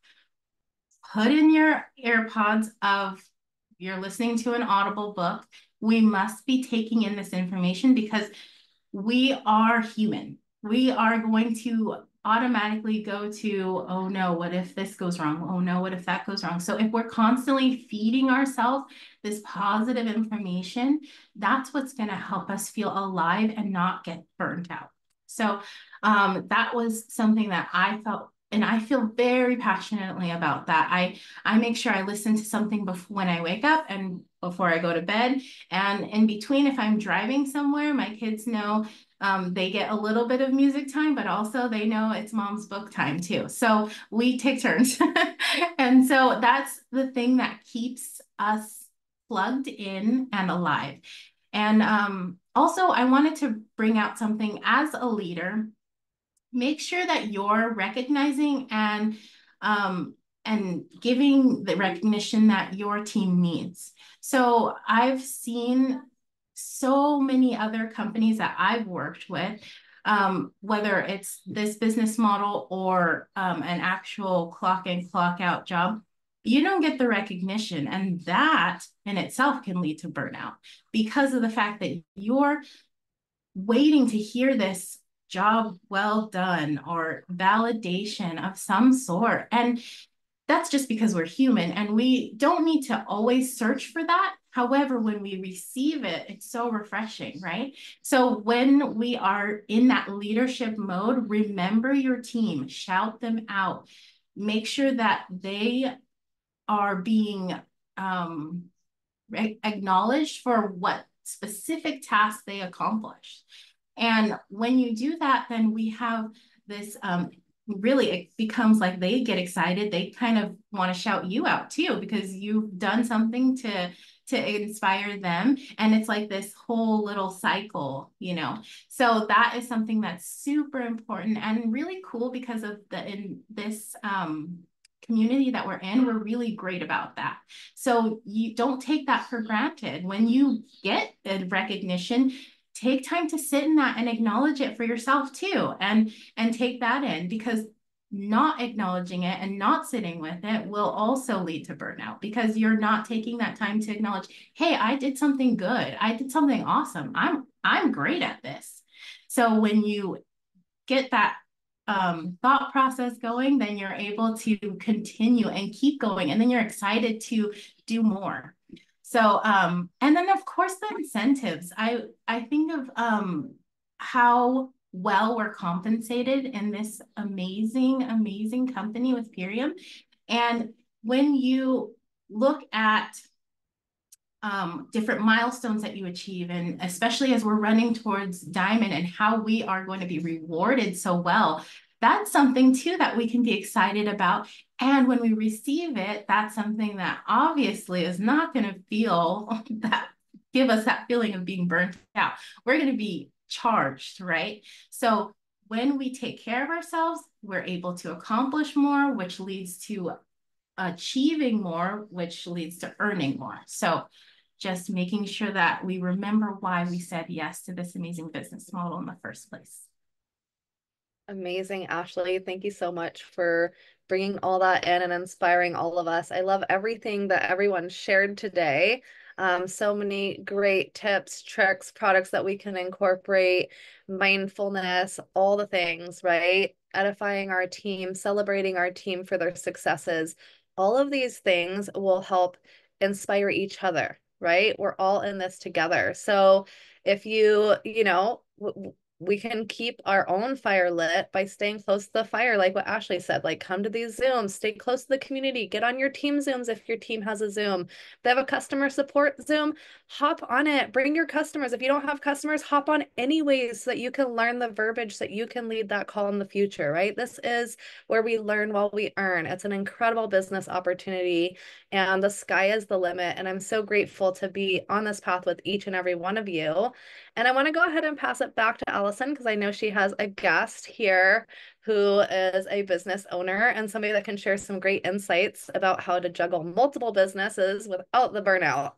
put in your AirPods of you're listening to an audible book. We must be taking in this information because we are human. We are going to automatically go to, oh no, what if this goes wrong? Oh no, what if that goes wrong? So if we're constantly feeding ourselves this positive information, that's what's going to help us feel alive and not get burnt out. So um, that was something that I felt and I feel very passionately about that. I I make sure I listen to something before when I wake up and before I go to bed. And in between, if I'm driving somewhere, my kids know um, they get a little bit of music time, but also they know it's mom's book time too. So we take turns. and so that's the thing that keeps us plugged in and alive. And um, also, I wanted to bring out something as a leader make sure that you're recognizing and um, and giving the recognition that your team needs. So I've seen so many other companies that I've worked with, um, whether it's this business model or um, an actual clock in, clock out job, you don't get the recognition. And that in itself can lead to burnout because of the fact that you're waiting to hear this job well done or validation of some sort. And that's just because we're human and we don't need to always search for that. However, when we receive it, it's so refreshing, right? So when we are in that leadership mode, remember your team, shout them out, make sure that they are being um, acknowledged for what specific tasks they accomplished. And when you do that, then we have this um, really it becomes like they get excited. They kind of want to shout you out too because you've done something to to inspire them and it's like this whole little cycle you know so that is something that's super important and really cool because of the in this um community that we're in, we're really great about that. So you don't take that for granted. When you get a recognition, take time to sit in that and acknowledge it for yourself too and and take that in because not acknowledging it and not sitting with it will also lead to burnout because you're not taking that time to acknowledge hey i did something good. I did something awesome. I'm i'm great at this. So when you get that um, thought process going then you're able to continue and keep going and then you're excited to do more. So, um, and then of course the incentives. I I think of um, how well we're compensated in this amazing, amazing company with Purium. And when you look at um, different milestones that you achieve, and especially as we're running towards Diamond and how we are going to be rewarded so well, that's something too that we can be excited about. And when we receive it, that's something that obviously is not going to feel that give us that feeling of being burnt out. We're going to be charged, right? So when we take care of ourselves, we're able to accomplish more, which leads to achieving more, which leads to earning more. So just making sure that we remember why we said yes to this amazing business model in the first place. Amazing, Ashley. Thank you so much for bringing all that in and inspiring all of us. I love everything that everyone shared today. Um, so many great tips, tricks, products that we can incorporate, mindfulness, all the things, right? Edifying our team, celebrating our team for their successes. All of these things will help inspire each other, right? We're all in this together. So if you, you know, we can keep our own fire lit by staying close to the fire like what ashley said like come to these zooms stay close to the community get on your team zooms if your team has a zoom. If they have a customer support zoom hop on it bring your customers. If you don't have customers hop on anyways so that you can learn the verbiage so that you can lead that call in the future right? This is where we learn while we earn. It's an incredible business opportunity and the sky is the limit and i'm so grateful to be on this path with each and every one of you. And I want to go ahead and pass it back to Allison because I know she has a guest here who is a business owner and somebody that can share some great insights about how to juggle multiple businesses without the burnout.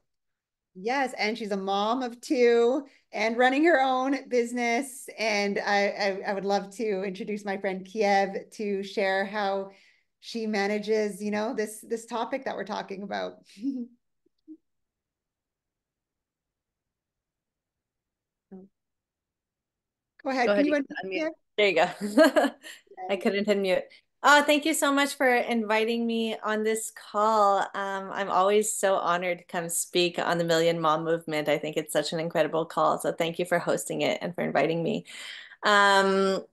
Yes, and she's a mom of two and running her own business. And I, I, I would love to introduce my friend Kiev to share how she manages, you know, this this topic that we're talking about. Go ahead. Go ahead. You. There you go. I couldn't unmute. Oh, thank you so much for inviting me on this call. Um, I'm always so honored to come speak on the Million Mom Movement. I think it's such an incredible call. So thank you for hosting it and for inviting me. Um,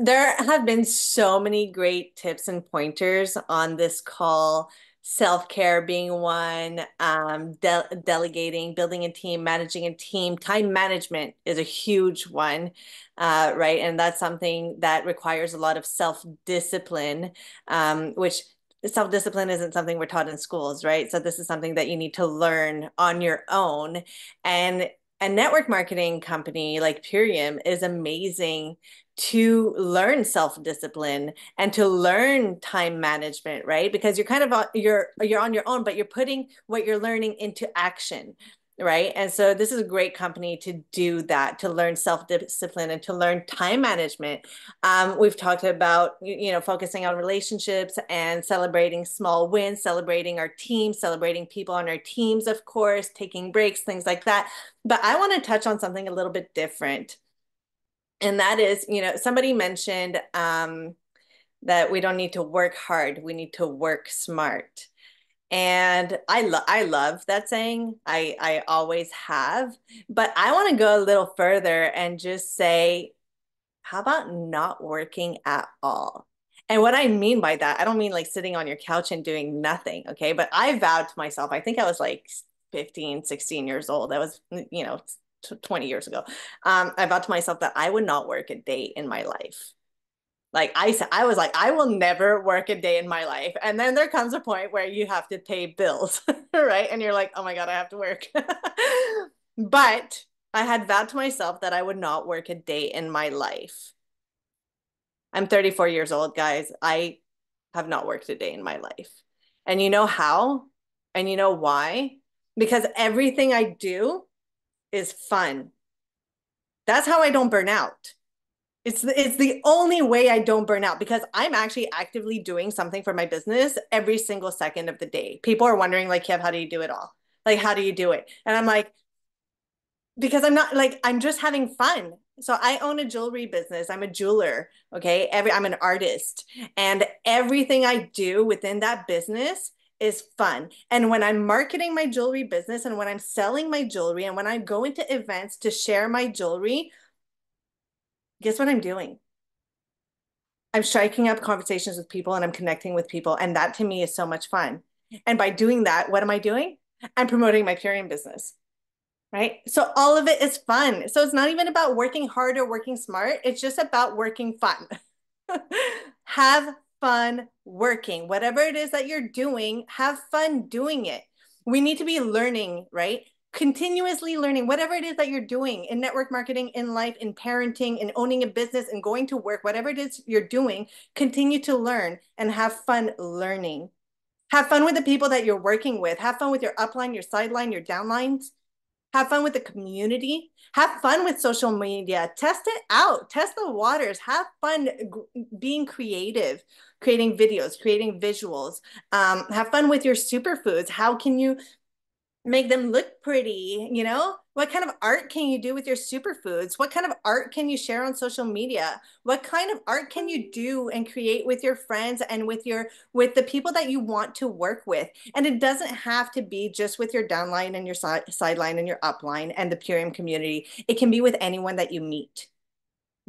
there have been so many great tips and pointers on this call self-care being one um, de delegating building a team managing a team. Time management is a huge one uh, right? And that's something that requires a lot of self-discipline um, which self-discipline isn't something we're taught in schools right? So this is something that you need to learn on your own. And a network marketing company like Purium is amazing to learn self-discipline and to learn time management right? Because you're kind of you're you're on your own but you're putting what you're learning into action right? And so this is a great company to do that to learn self-discipline and to learn time management. Um, we've talked about you know focusing on relationships and celebrating small wins celebrating our team celebrating people on our teams of course taking breaks things like that. But i want to touch on something a little bit different. And that is, you know, somebody mentioned um, that we don't need to work hard, we need to work smart. And I love I love that saying. I I always have, but I want to go a little further and just say how about not working at all? And what I mean by that, I don't mean like sitting on your couch and doing nothing, okay? But I vowed to myself, I think I was like 15, 16 years old. That was, you know, 20 years ago, um, I vowed to myself that I would not work a day in my life. Like I said, I was like, I will never work a day in my life. And then there comes a point where you have to pay bills, right? And you're like, oh my God, I have to work. but I had vowed to myself that I would not work a day in my life. I'm 34 years old, guys. I have not worked a day in my life. And you know how? And you know why? Because everything I do is fun. That's how I don't burn out. It's the, it's the only way I don't burn out because I'm actually actively doing something for my business every single second of the day. People are wondering like, Kev, how do you do it all? Like, how do you do it? And I'm like, because I'm not like I'm just having fun. So I own a jewelry business. I'm a jeweler. Okay. Every I'm an artist. And everything I do within that business is fun. And when I'm marketing my jewelry business and when I'm selling my jewelry and when I go into events to share my jewelry, guess what I'm doing? I'm striking up conversations with people and I'm connecting with people. And that to me is so much fun. And by doing that, what am I doing? I'm promoting my Purium business. Right. So all of it is fun. So it's not even about working hard or working smart. It's just about working fun. Have fun working. Whatever it is that you're doing, have fun doing it. We need to be learning, right? Continuously learning, whatever it is that you're doing in network marketing, in life, in parenting, in owning a business, and going to work, whatever it is you're doing, continue to learn and have fun learning. Have fun with the people that you're working with. Have fun with your upline, your sideline, your downlines. Have fun with the community. Have fun with social media. Test it out. Test the waters. Have fun being creative creating videos, creating visuals. Um, have fun with your superfoods. How can you make them look pretty? You know, what kind of art can you do with your superfoods? What kind of art can you share on social media? What kind of art can you do and create with your friends and with your with the people that you want to work with? And it doesn't have to be just with your downline and your side, sideline and your upline and the Purium community. It can be with anyone that you meet.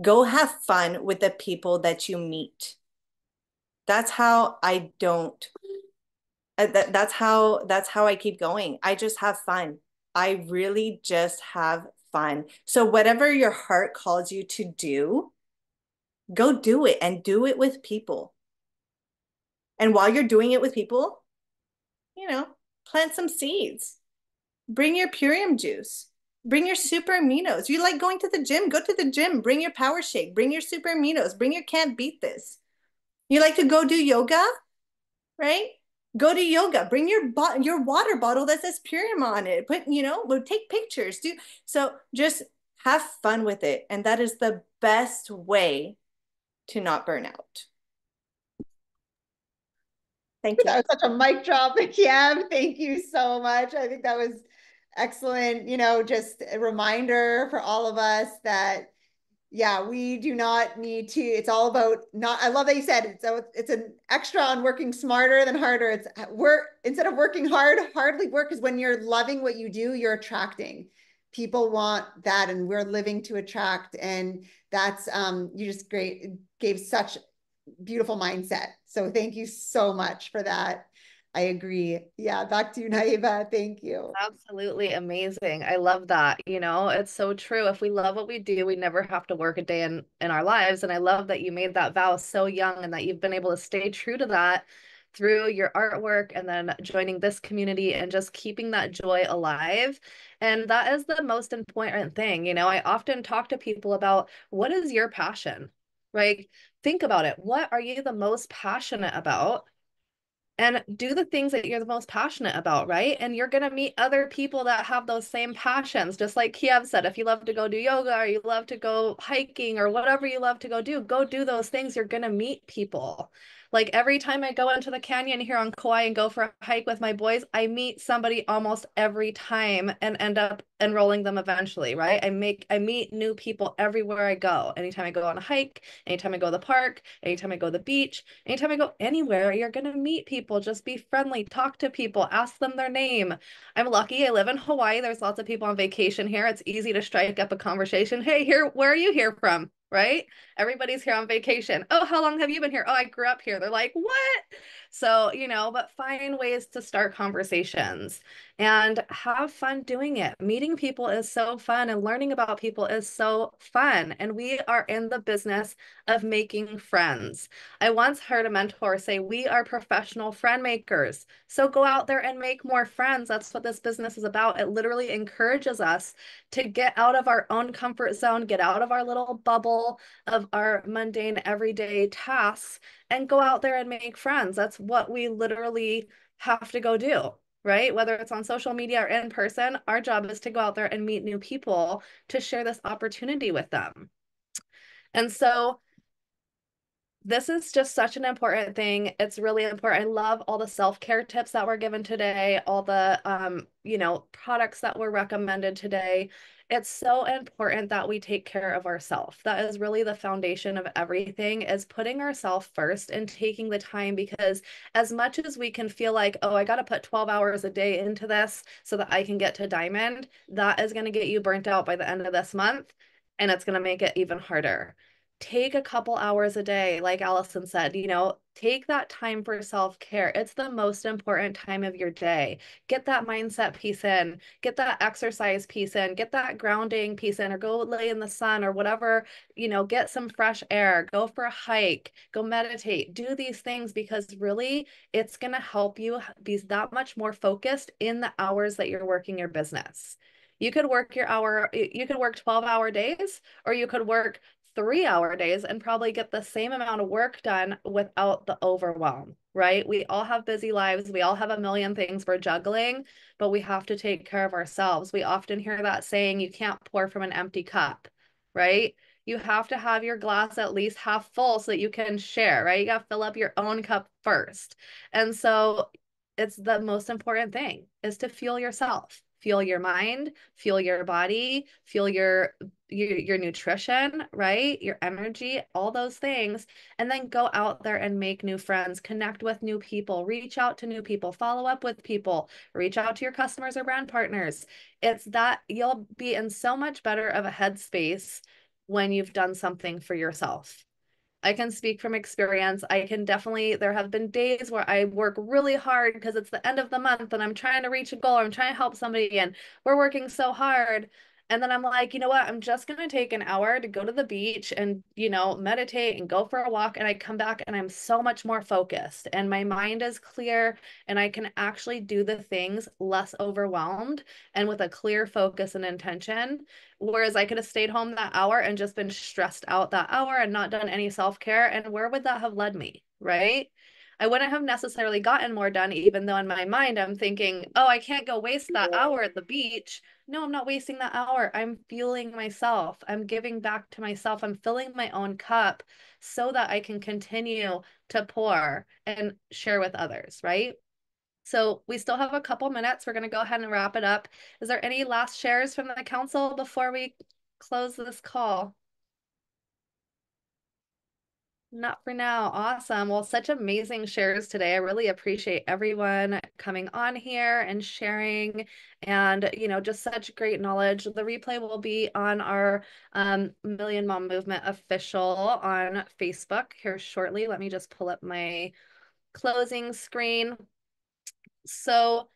Go have fun with the people that you meet that's how I don't Uh, that, that's how that's how I keep going. I just have fun. I really just have fun. So whatever your heart calls you to do, go do it and do it with people. And while you're doing it with people, you know, plant some seeds. Bring your Purium juice. Bring your super aminos. You like going to the gym? Go to the gym. Bring your power shake. Bring your super aminos. Bring your Can't Beet This. You like to go do yoga, right? Go to yoga. Bring your bo- your water bottle that says Purium on it. Put you know, we'll take pictures. Do so. Just have fun with it, and that is the best way to not burn out. Thank you. That was such a mic drop, Kim. Thank you so much. I think that was excellent. You know, just a reminder for all of us that yeah, we do not need to. It's all about not. I love that you said it's a, it's an extra on working smarter than harder. It's work instead of working hard. Hardly work is when you're loving what you do. You're attracting people want that and we're living to attract and that's um you just great gave such beautiful mindset so thank you so much for that I agree. Yeah, back to you, Naiva. Thank you. Absolutely amazing. I love that. You know, it's so true. If we love what we do, we never have to work a day in in our lives. And I love that you made that vow so young and that you've been able to stay true to that through your artwork and then joining this community and just keeping that joy alive. And that is the most important thing. You know, I often talk to people about what is your passion? Right? Think about it. What are you the most passionate about? And do the things that you're the most passionate about, right? And you're going to meet other people that have those same passions. Just like Kiev said, if you love to go do yoga or you love to go hiking or whatever you love to go do, go do those things. You're going to meet people. Like every time I go into the canyon here on Kauai and go for a hike with my boys, I meet somebody almost every time and end up enrolling them eventually, right? I make I meet new people everywhere I go. Anytime I go on a hike, anytime I go to the park, anytime I go to the beach, anytime I go anywhere, you're going to meet people. Just be friendly, talk to people, ask them their name. I'm lucky I live in Hawaii. There's lots of people on vacation here. It's easy to strike up a conversation. Hey, here, where are you here from? Right? Everybody's here on vacation. Oh, how long have you been here? Oh, I grew up here. They're like, what? So, you know, but find ways to start conversations and have fun doing it. Meeting people is so fun and learning about people is so fun. And we are in the business of making friends. I once heard a mentor say, We are professional friend makers. So go out there and make more friends. That's what this business is about. It literally encourages us to get out of our own comfort zone, get out of our little bubble of our mundane everyday tasks and go out there and make friends. That's what we literally have to go do, right? Whether it's on social media or in person, our job is to go out there and meet new people to share this opportunity with them. And so this is just such an important thing. It's really important. I love all the self-care tips that were given today, all the um, you know, products that were recommended today it's so important that we take care of ourselves. That is really the foundation of everything is putting ourselves first and taking the time because as much as we can feel like, oh, I got to put 12 hours a day into this so that I can get to diamond, that is going to get you burnt out by the end of this month and it's going to make it even harder take a couple hours a day like allison said you know take that time for self-care. It's the most important time of your day. Get that mindset piece in get that exercise piece in get that grounding piece in or go lay in the sun or whatever you know get some fresh air go for a hike go meditate do these things because really it's going to help you be that much more focused in the hours that you're working your business. You could work your hour you could work 12 hour days or you could work three hour days and probably get the same amount of work done without the overwhelm, right? We all have busy lives. We all have a million things we're juggling, but we have to take care of ourselves. We often hear that saying, you can't pour from an empty cup, right? You have to have your glass at least half full so that you can share, right? You got to fill up your own cup first. And so it's the most important thing is to fuel yourself fuel your mind, fuel your body, fuel your, your your nutrition, right? Your energy, all those things, and then go out there and make new friends, connect with new people, reach out to new people, follow up with people, reach out to your customers or brand partners. It's that you'll be in so much better of a headspace when you've done something for yourself. I can speak from experience. I can definitely, there have been days where I work really hard because it's the end of the month and I'm trying to reach a goal, I'm trying to help somebody, and we're working so hard. And then I'm like, you know what? I'm just going to take an hour to go to the beach and, you know, meditate and go for a walk. And I come back and I'm so much more focused and my mind is clear and I can actually do the things less overwhelmed and with a clear focus and intention. Whereas I could have stayed home that hour and just been stressed out that hour and not done any self care. And where would that have led me? Right. I wouldn't have necessarily gotten more done, even though in my mind I'm thinking, oh, I can't go waste that hour at the beach. No, I'm not wasting that hour. I'm fueling myself. I'm giving back to myself. I'm filling my own cup so that I can continue to pour and share with others, right? So we still have a couple minutes. We're going to go ahead and wrap it up. Is there any last shares from the council before we close this call? Not for now. Awesome. Well, such amazing shares today. I really appreciate everyone coming on here and sharing and, you know, just such great knowledge. The replay will be on our um, Million Mom Movement official on Facebook here shortly. Let me just pull up my closing screen. So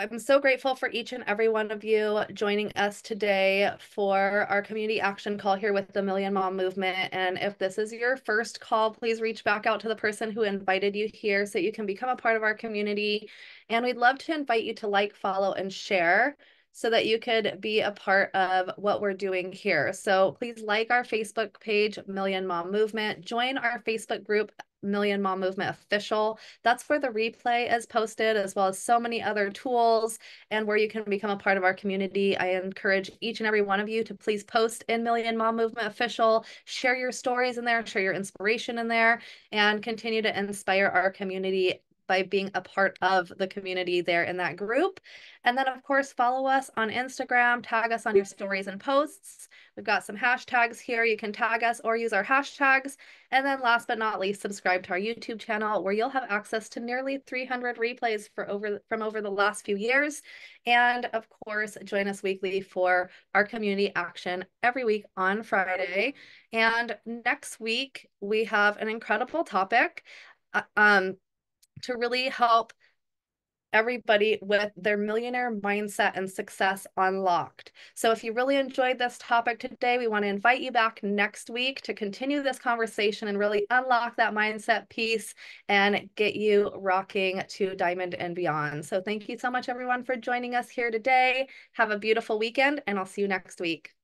I'm so grateful for each and every one of you joining us today for our community action call here with the Million Mom Movement. And if this is your first call, please reach back out to the person who invited you here so you can become a part of our community. And we'd love to invite you to like, follow, and share so that you could be a part of what we're doing here. So please like our Facebook page, Million Mom Movement, join our Facebook group, Million Mom Movement official. That's where the replay is posted, as well as so many other tools and where you can become a part of our community. I encourage each and every one of you to please post in Million Mom Movement official, share your stories in there, share your inspiration in there, and continue to inspire our community by being a part of the community there in that group. And then, of course, follow us on Instagram, tag us on your stories and posts. We've got some hashtags here. You can tag us or use our hashtags. And then last but not least, subscribe to our YouTube channel where you'll have access to nearly 300 replays for over from over the last few years. And of course, join us weekly for our community action every week on Friday. And next week, we have an incredible topic. Uh, um, to really help everybody with their millionaire mindset and success unlocked. So if you really enjoyed this topic today, we want to invite you back next week to continue this conversation and really unlock that mindset piece and get you rocking to diamond and beyond. So thank you so much everyone for joining us here today. Have a beautiful weekend and I'll see you next week.